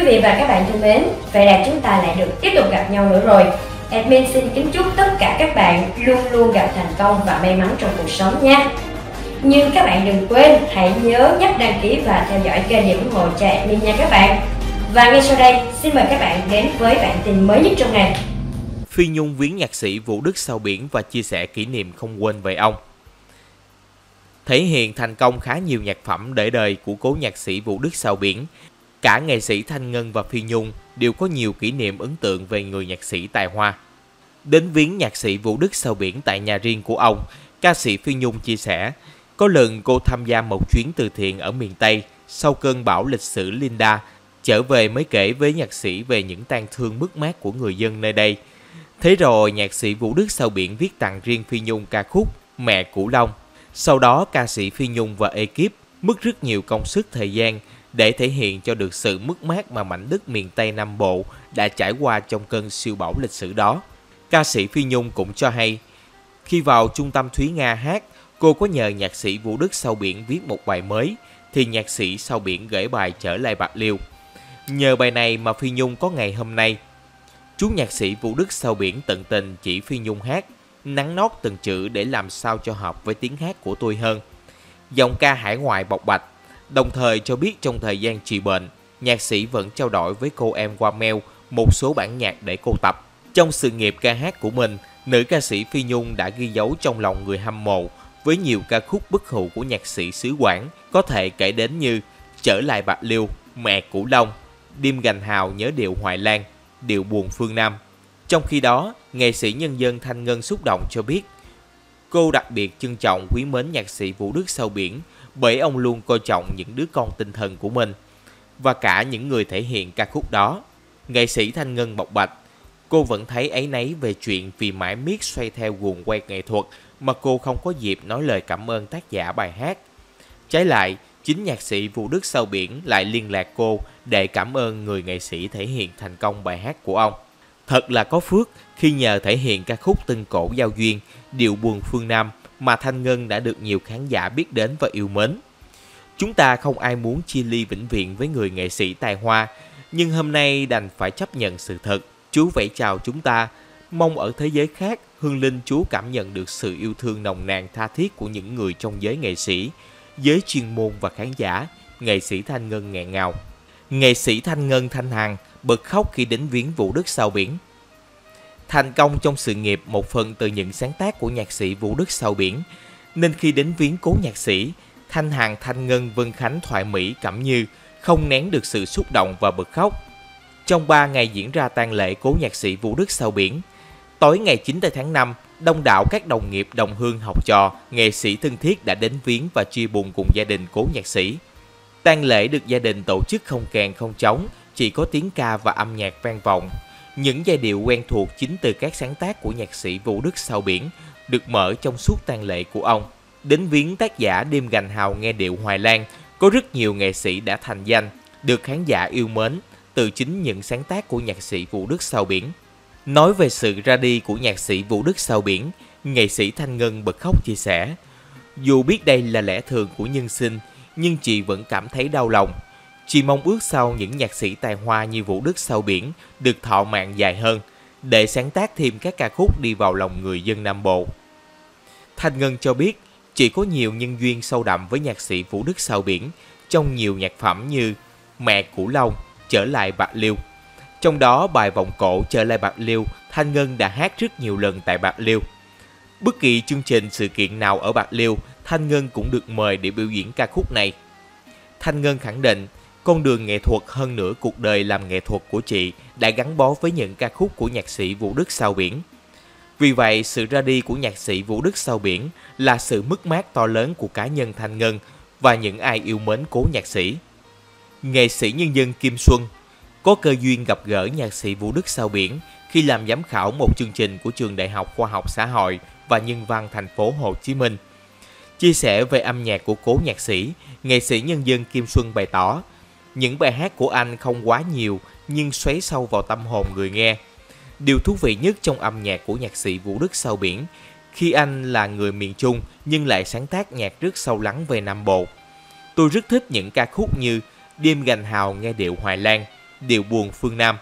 Quý vị và các bạn thân mến, vậy là chúng ta lại được tiếp tục gặp nhau nữa rồi. Admin xin kính chúc tất cả các bạn luôn luôn gặp thành công và may mắn trong cuộc sống nha. Nhưng các bạn đừng quên hãy nhớ nhắc đăng ký và theo dõi kênh để ủng hộ cho admin nha các bạn. Và ngay sau đây, xin mời các bạn đến với bản tin mới nhất trong ngày. Phi Nhung viếng nhạc sĩ Vũ Đức sau biển và chia sẻ kỷ niệm không quên về ông. Thể hiện thành công khá nhiều nhạc phẩm để đời của cố nhạc sĩ Vũ Đức sau biển. Cả nghệ sĩ Thanh Ngân và Phi Nhung đều có nhiều kỷ niệm ấn tượng về người nhạc sĩ tài hoa. Đến viếng nhạc sĩ Vũ Đức sau biển tại nhà riêng của ông, ca sĩ Phi Nhung chia sẻ, có lần cô tham gia một chuyến từ thiện ở miền Tây sau cơn bão lịch sử Linda, trở về mới kể với nhạc sĩ về những tang thương mất mát của người dân nơi đây. Thế rồi nhạc sĩ Vũ Đức sau biển viết tặng riêng Phi Nhung ca khúc Mẹ Cửu Long. Sau đó ca sĩ Phi Nhung và ekip mất rất nhiều công sức thời gian để thể hiện cho được sự mất mát mà mảnh đất miền Tây Nam Bộ đã trải qua trong cơn siêu bão lịch sử đó. Ca sĩ Phi Nhung cũng cho hay, khi vào trung tâm Thúy Nga hát, cô có nhờ nhạc sĩ Vũ Đức Sau Biển viết một bài mới, thì nhạc sĩ Sau Biển gửi bài trở lại Bạc Liêu. Nhờ bài này mà Phi Nhung có ngày hôm nay. Chú nhạc sĩ Vũ Đức Sau Biển tận tình chỉ Phi Nhung hát, nắng nót từng chữ để làm sao cho hợp với tiếng hát của tôi hơn. Dòng ca hải ngoại bộc bạch, đồng thời cho biết trong thời gian trị bệnh, nhạc sĩ vẫn trao đổi với cô em qua mail một số bản nhạc để cô tập. Trong sự nghiệp ca hát của mình, nữ ca sĩ Phi Nhung đã ghi dấu trong lòng người hâm mộ với nhiều ca khúc bất hủ của nhạc sĩ xứ Quảng, có thể kể đến như Trở lại Bạc Liêu, Mẹ Cửu Long, Đêm gành hào nhớ điệu Hoài Lan, điệu buồn phương Nam. Trong khi đó, nghệ sĩ nhân dân Thanh Ngân xúc động cho biết, cô đặc biệt trân trọng quý mến nhạc sĩ Vũ Đức Sâu Biển bởi ông luôn coi trọng những đứa con tinh thần của mình và cả những người thể hiện ca khúc đó. Nghệ sĩ Thanh Ngân bộc bạch, cô vẫn thấy ấy nấy về chuyện vì mãi miết xoay theo guồng quay nghệ thuật mà cô không có dịp nói lời cảm ơn tác giả bài hát. Trái lại, chính nhạc sĩ Vũ Đức Sau Biển lại liên lạc cô để cảm ơn người nghệ sĩ thể hiện thành công bài hát của ông. Thật là có phước khi nhờ thể hiện ca khúc tân cổ giao duyên, điệu buồn phương Nam mà Thanh Ngân đã được nhiều khán giả biết đến và yêu mến. Chúng ta không ai muốn chia ly vĩnh viễn với người nghệ sĩ tài hoa, nhưng hôm nay đành phải chấp nhận sự thật. Chú vẫy chào chúng ta, mong ở thế giới khác, Hương Linh chú cảm nhận được sự yêu thương nồng nàn tha thiết của những người trong giới nghệ sĩ, giới chuyên môn và khán giả, nghệ sĩ Thanh Ngân nghẹn ngào. Nghệ sĩ Thanh Ngân Thanh Hằng bật khóc khi đến viếng Vũ Đức Sau Biển. Thành công trong sự nghiệp một phần từ những sáng tác của nhạc sĩ Vũ Đức Sao Biển, nên khi đến viếng cố nhạc sĩ, Thanh Hằng Thanh Ngân Vân Khánh Thoại Mỹ Cẩm Như không nén được sự xúc động và bật khóc. Trong 3 ngày diễn ra tang lễ cố nhạc sĩ Vũ Đức Sao Biển, tối ngày 9 tháng 5, đông đảo các đồng nghiệp đồng hương học trò, nghệ sĩ thân thiết đã đến viếng và chia buồn cùng gia đình cố nhạc sĩ. Tang lễ được gia đình tổ chức không kèn không trống, chỉ có tiếng ca và âm nhạc vang vọng. Những giai điệu quen thuộc chính từ các sáng tác của nhạc sĩ Vũ Đức Sao Biển được mở trong suốt tang lễ của ông. Đến viếng tác giả đêm gành hào nghe điệu Hoài Lan, có rất nhiều nghệ sĩ đã thành danh, được khán giả yêu mến từ chính những sáng tác của nhạc sĩ Vũ Đức Sao Biển. Nói về sự ra đi của nhạc sĩ Vũ Đức Sao Biển, nghệ sĩ Thanh Ngân bật khóc chia sẻ. Dù biết đây là lẽ thường của nhân sinh, nhưng chị vẫn cảm thấy đau lòng chỉ mong ước sau những nhạc sĩ tài hoa như Vũ Đức Sau Biển được thọ mạng dài hơn, để sáng tác thêm các ca khúc đi vào lòng người dân Nam Bộ. Thanh Ngân cho biết, chị có nhiều nhân duyên sâu đậm với nhạc sĩ Vũ Đức Sau Biển trong nhiều nhạc phẩm như Mẹ Củ Long, Trở lại Bạc Liêu. Trong đó bài vọng cổ Trở lại Bạc Liêu, Thanh Ngân đã hát rất nhiều lần tại Bạc Liêu. Bất kỳ chương trình sự kiện nào ở Bạc Liêu, Thanh Ngân cũng được mời để biểu diễn ca khúc này. Thanh Ngân khẳng định, con đường nghệ thuật hơn nữa cuộc đời làm nghệ thuật của chị đã gắn bó với những ca khúc của nhạc sĩ Vũ Đức Sao Biển. Vì vậy, sự ra đi của nhạc sĩ Vũ Đức Sao Biển là sự mất mát to lớn của cá nhân Thanh Ngân và những ai yêu mến cố nhạc sĩ. Nghệ sĩ nhân dân Kim Xuân có cơ duyên gặp gỡ nhạc sĩ Vũ Đức Sao Biển khi làm giám khảo một chương trình của trường Đại học Khoa học Xã hội và Nhân văn thành phố Hồ Chí Minh. Chia sẻ về âm nhạc của cố nhạc sĩ, nghệ sĩ nhân dân Kim Xuân bày tỏ, những bài hát của anh không quá nhiều nhưng xoáy sâu vào tâm hồn người nghe. Điều thú vị nhất trong âm nhạc của nhạc sĩ Vũ Đức Sao Biển, khi anh là người miền Trung nhưng lại sáng tác nhạc rất sâu lắng về Nam Bộ. Tôi rất thích những ca khúc như Đêm gành hào nghe điệu Hoài Lan, Điệu buồn phương Nam.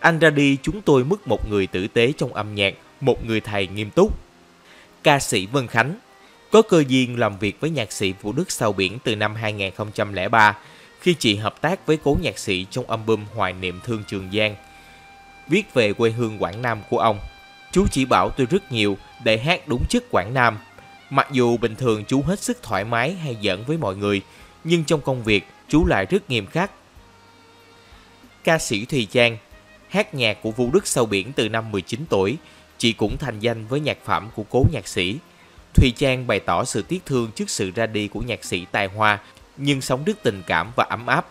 Anh ra đi chúng tôi mất một người tử tế trong âm nhạc, một người thầy nghiêm túc. Ca sĩ Vân Khánh có cơ duyên làm việc với nhạc sĩ Vũ Đức Sao Biển từ năm 2003 khi chị hợp tác với cố nhạc sĩ trong album Hoài niệm thương Trường Giang. Viết về quê hương Quảng Nam của ông. Chú chỉ bảo tôi rất nhiều để hát đúng chất Quảng Nam. Mặc dù bình thường chú hết sức thoải mái hay giỡn với mọi người, nhưng trong công việc chú lại rất nghiêm khắc. Ca sĩ Thùy Trang hát nhạc của Vũ Đức Sâu Biển từ năm 19 tuổi, chị cũng thành danh với nhạc phẩm của cố nhạc sĩ. Thùy Trang bày tỏ sự tiếc thương trước sự ra đi của nhạc sĩ tài hoa, nhưng sống rất tình cảm và ấm áp